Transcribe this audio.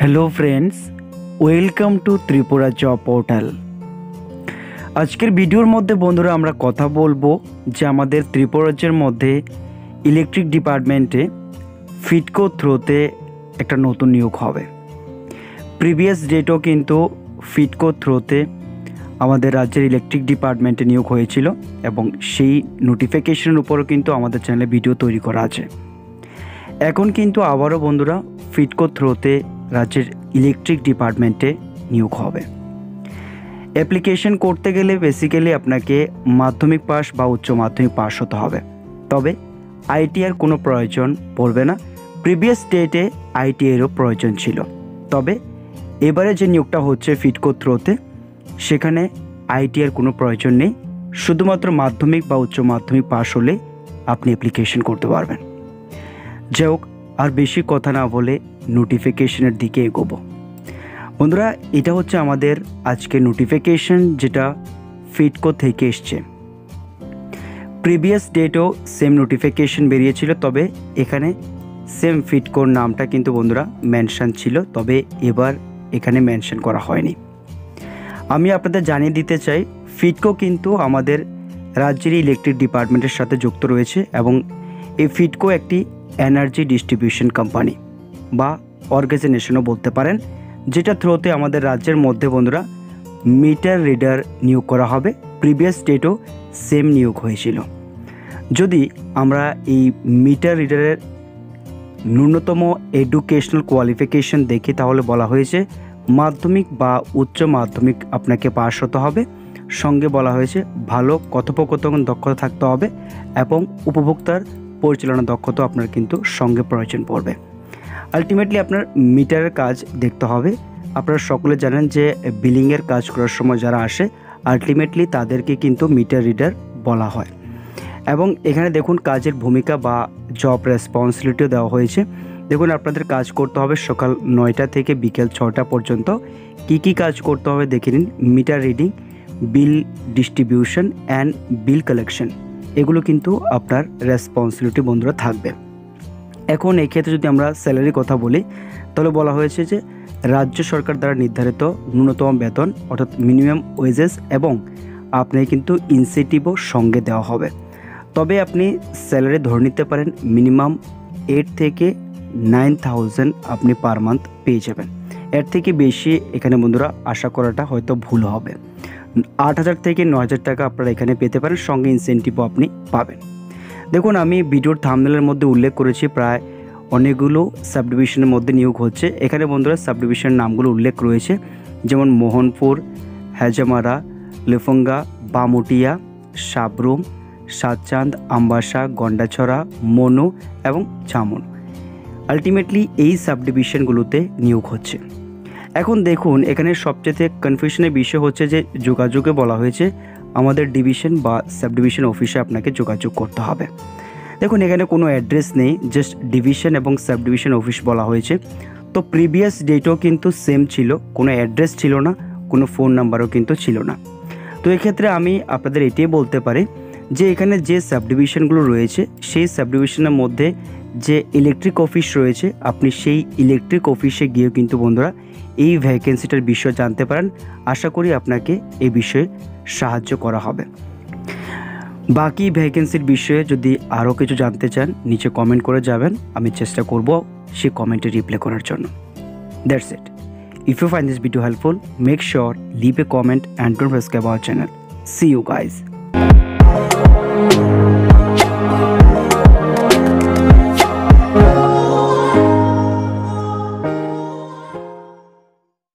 Hello friends welcome to Tripura job portal আজকের ভিডিওর মধ্যে বন্ধুরা আমরা কথা বলব যে আমাদের ত্রিপুরা রাজ্যের মধ্যে ইলেকট্রিক ডিপার্টমেন্টে ফিটকো থ্রোতে একটা নতুন নিয়োগ হবে। প্রিভিয়াস ডেটও কিন্তু ফিটকো থ্রোতে আমাদের রাজ্যের ইলেকট্রিক ডিপার্টমেন্টে নিয়োগ হয়েছিল এবং সেই নোটিফিকেশনের উপরও কিন্তু আমাদের চ্যানেলে ভিডিও তৈরি করা আছে। এখন কিন্তু আবারও বন্ধুরা ফিটকো থ্রোতে রাজ্যের ইলেকট্রিক ডিপার্টমেন্টে নিয়োগ হবে। অ্যাপ্লিকেশন করতে গেলে বেসিক্যালি আপনাকে মাধ্যমিক পাস বা উচ্চ মাধ্যমিক পাস হতে হবে। তবে আইটিআর কোনো প্রয়োজন পড়বে না। প্রিভিয়াস ডেটে আইটিআইয়েরও প্রয়োজন ছিল। তবে এবারে যে নিয়োগটা হচ্ছে ফিটকো থ্রোতে সেখানে আইটিআর কোনো প্রয়োজন নেই। শুধুমাত্র মাধ্যমিক বা উচ্চ মাধ্যমিক পাস হলে আপনি অ্যাপ্লিকেশন করতে পারবেন। যাই হোক আর বেশি কথা না বলে নোটিফিকেশনের দিকে এগোবো। বন্ধুরা, এটা হচ্ছে আমাদের আজকে নোটিফিকেশন যেটা ফিটকো থেকে এসছে। প্রিভিয়াস ডেটও সেম নোটিফিকেশন বেরিয়েছিল, তবে এখানে সেম ফিটকোর নামটা কিন্তু বন্ধুরা মেনশন ছিল, তবে এবার এখানে মেনশন করা হয়নি। আমি আপনাদের জানিয়ে দিতে চাই ফিটকো কিন্তু আমাদের রাজ্যের ইলেকট্রিক ডিপার্টমেন্টের সাথে যুক্ত রয়েছে এবং এই ফিটকো একটি এনার্জি ডিস্ট্রিবিউশন কোম্পানি বা অর্গানাইজেশনও বলতে পারেন, যেটা থ্রোতে আমাদের রাজ্যের মধ্যে বন্ধুরা মিটার রিডার নিয়োগ করা হবে। প্রিভিয়াস ডেটও সেম নিয়োগ হয়েছিল। যদি আমরা এই মিটার রিডারের ন্যূনতম এডুকেশনাল কোয়ালিফিকেশন দেখি, তাহলে বলা হয়েছে মাধ্যমিক বা উচ্চ মাধ্যমিক আপনাকে পাশ হতে হবে। সঙ্গে বলা হয়েছে ভালো কথোপকথন দক্ষতা থাকতে হবে এবং উপভোক্তার পরিচালনা দক্ষতা আপনার কিন্তু সঙ্গে প্রয়োজন পড়বে। আলটিমেটলি আপনার মিটারের কাজ দেখতে হবে। আপনারা সকলে জানেন যে বিলিংয়ের কাজ করার সময় যারা আসে আলটিমেটলি তাদেরকে কিন্তু মিটার রিডার বলা হয়। এবং এখানে দেখুন কাজের ভূমিকা বা জব রেসপন্সিবিলিটিও দেওয়া হয়েছে। দেখুন আপনাদের কাজ করতে হবে সকাল নয়টা থেকে বিকেল ছটা পর্যন্ত। কি কি কাজ করতে হবে দেখে নিন। Meter reading bill distribution and bill collection এগুলো কিন্তু আপনার রেসপন্সিবিলিটি বন্ধুরা থাকবে। এখন এই ক্ষেত্রে যদি আমরা স্যালারির কথা বলি, তাহলে বলা হয়েছে যে রাজ্য সরকার দ্বারা নির্ধারিত ন্যূনতম বেতন, অর্থাৎ মিনিমাম ওয়েজেস এবং আপনাকে কিন্তু ইনসেন্টিভও সঙ্গে দেওয়া হবে। তবে আপনি স্যালারি ধরে নিতে পারেন মিনিমাম এইট থেকে নাইন থাউজেন্ড আপনি পার মান্থ পেয়ে যাবেন। এর থেকে বেশি এখানে বন্ধুরা আশা করাটা হয়তো ভুল হবে। আট হাজার থেকে ন হাজার টাকা আপনারা এখানে পেতে পারেন। সঙ্গে ইনসেন্টিভও আপনি পাবেন। দেখুন, আমি ভিডিওর থামনেলের মধ্যে উল্লেখ করেছি, প্রায় অনেকগুলো সাবডিভিশনের মধ্যে নিয়োগ হচ্ছে। এখানে বন্ধুরা সাবডিভিশনের নামগুলো উল্লেখ রয়েছে, যেমন মোহনপুর, হেজামারা, লেফঙ্গা, বামুটিয়া, সাবরুম, সাতচাঁদ, আম্বাসা, গন্ডাছড়া, মনু এবং চামন আলটিমেটলি এই সাবডিভিশনগুলোতে নিয়োগ হচ্ছে। এখন দেখুন, এখানে সবচেয়ে কনফিউশনের বিষয় হচ্ছে যে যোগাযোগে বলা হয়েছে আমাদের ডিভিশন বা সাব ডিভিশন অফিসে আপনাকে যোগাযোগ করতে হবে। দেখুন, এখানে কোনো অ্যাড্রেস নেই জাস্ট ডিভিশন এবং সাব ডিভিশন অফিস বলা হয়েছে। তো প্রিভিয়াস ডেটও কিন্তু সেম ছিল, কোনো অ্যাড্রেস ছিল না, কোনো ফোন নাম্বারও কিন্তু ছিল না। তো এক্ষেত্রে আমি আপনাদের এটাই বলতে পারি যে এখানে যে সাব ডিভিশনগুলো রয়েছে, সেই সাব ডিভিশনের মধ্যে যে ইলেকট্রিক অফিস রয়েছে, আপনি সেই ইলেকট্রিক অফিসে গিয়েও কিন্তু বন্ধুরা এই ভ্যাকেন্সিটার বিষয়ে জানতে পারেন। আশা করি আপনাকে এই বিষয়ে সাহায্য করা হবে। বাকি ভ্যাকেন্সির বিষয়ে যদি আরও কিছু জানতে চান, নিচে কমেন্ট করে যাবেন। আমি চেষ্টা করব সেই কমেন্টে রিপ্লাই করার জন্য। That's it if you find this video helpful make sure leave a comment and don't subscribe our channel see you guys